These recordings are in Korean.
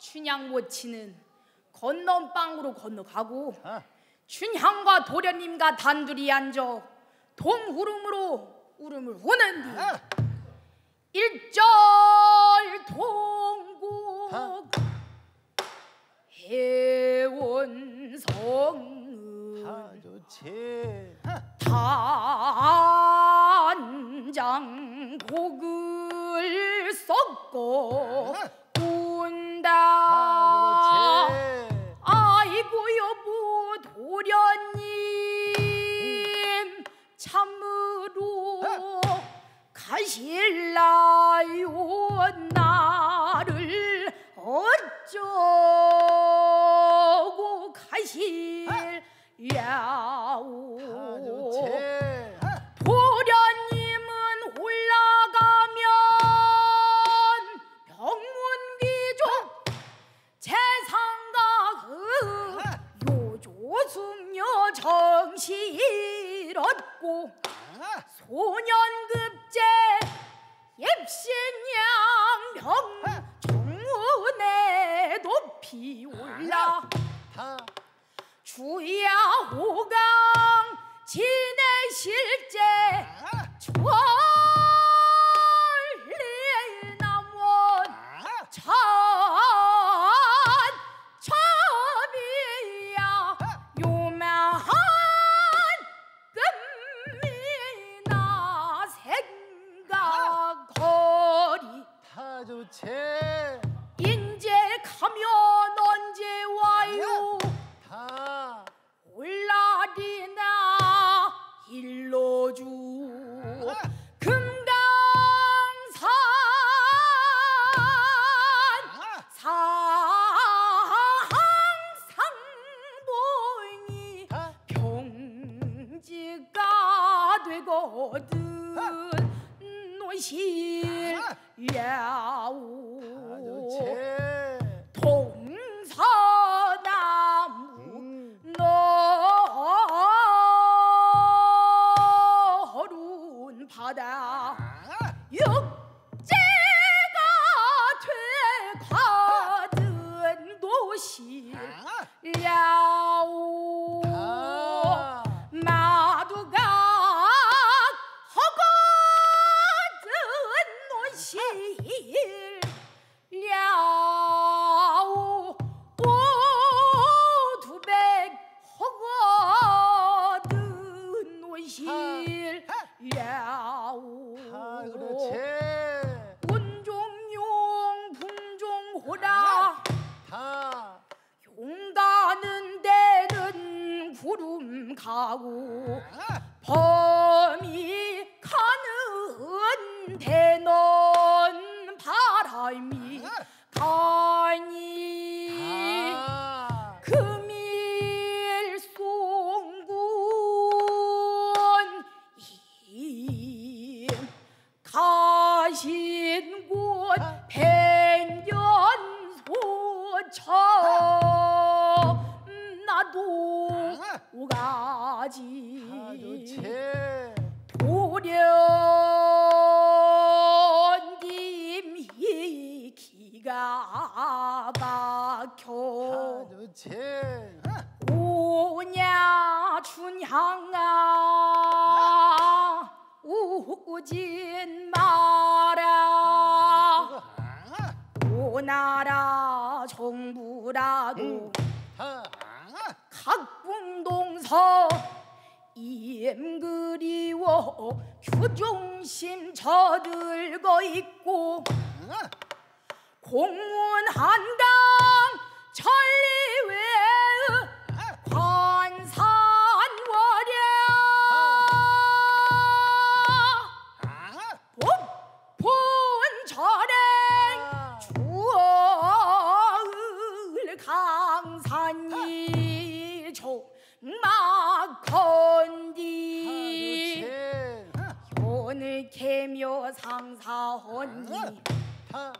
춘향 모치는 건넌방으로 건너가고 아, 춘향과 도련님과 단둘이 앉아 동후름으로 울음을 우는 뒤 아, 일절 동곡 해원성은 아 좋지. 단장 곡을 썩고 가실라요 나를 어쩌 옙신양병 정문에 높이 올라 다 주야 호강 지내실제 천 다 좋지. 인제 다 가고 아, 범이 가는 데는 바람이 가니? 아, 금일 송군 임 가신 곳 백년소처 나도 아, 오가 지. 다 좋지. 도련님이 기가 막혀. 다 좋지. 오냐 춘향아. 우진 마라. 아, 오나라 정부라도 다 각궁동서 임그리워 규종심 저들고 있고 아, 공문 한 언니. 다.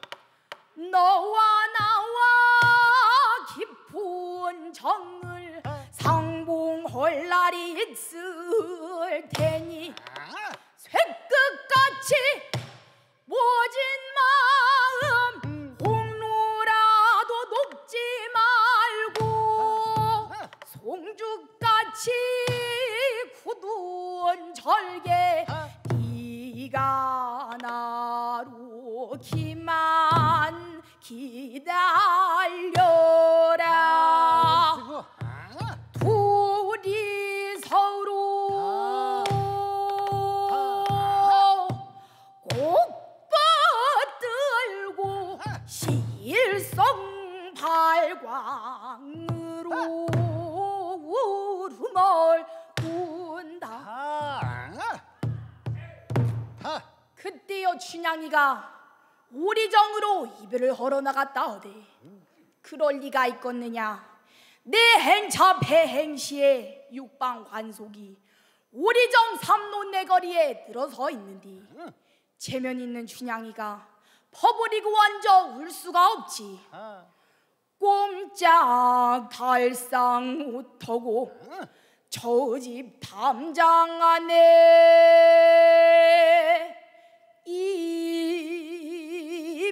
너와 나와 깊은 정을 상봉할 날이 있을 테니 쇠끝같이 기만 기다려라. 둘이 서로 꼭 붙들고 실성 발광으로 울음을 운다. 아, 아, 그때여 춘향이가 오리정으로 이별을 걸어 나갔다 어디 그럴 리가 있겠느냐? 내 행차 배행시에 육방 관속이 오리정 삼론내 거리에 들어서 있는디 체면 있는 춘향이가 퍼버리고 앉아 울 수가 없지. 아, 꼼짝 달상 못하고 저 집 담장 안에 이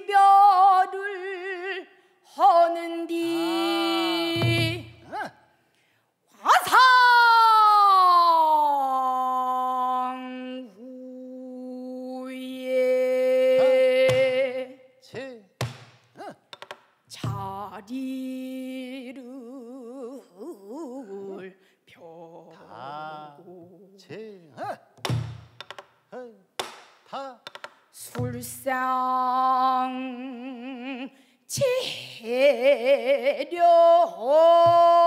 별을 하는디 체